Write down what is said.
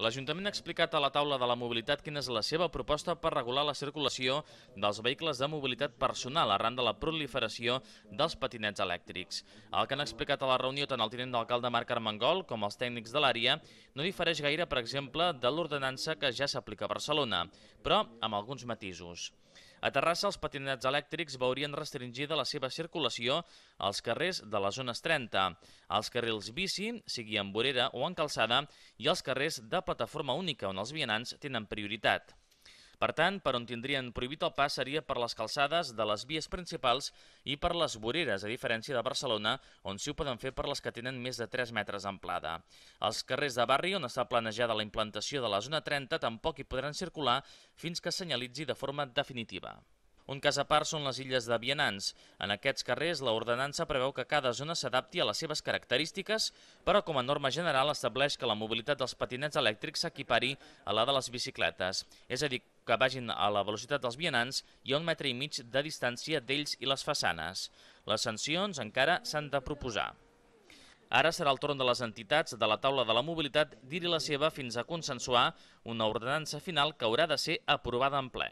L'Ajuntament ha explicat a la taula de la mobilitat quina és la seva proposta per regular la circulació dels vehicles de mobilitat personal arran de la proliferació dels patinets elèctrics. El que han explicat a la reunió tant el tinent d'alcalde Marc Armengol com els tècnics de l'àrea no difereix gaire, per exemple, de l'ordenança que ja s'aplica a Barcelona, però amb alguns matisos. A Terrassa, els patinets elèctrics veurien restringida la seva circulació als carrers de les zones 30, als carrils bici, sigui en vorera o en calçada, i als carrers de plataforma única, on els vianants tenen prioritat. Per tant, per on tindrien prohibit el pas seria per les calçades de les vies principals i per les voreres, a diferència de Barcelona, on sí ho poden fer per les que tenen més de 3 metres d'amplada. Els carrers de barri on està planejada la implantació de la zona 30 tampoc hi podran circular fins que senyalitzi de forma definitiva. Un cas a part són les illes de Vianants. En aquests carrers, l'ordenança preveu que cada zona s'adapti a les seves característiques, però com a norma general estableix que la mobilitat dels patinets elèctrics s'equipari a la de les bicicletes. És a dir, que vagin a la velocitat dels vianants i a un metre i mig de distància d'ells i les façanes. Les sancions encara s'han de proposar. Ara serà el torn de les entitats de la taula de la mobilitat dir-hi la seva fins a consensuar una ordenança final que haurà de ser aprovada en ple.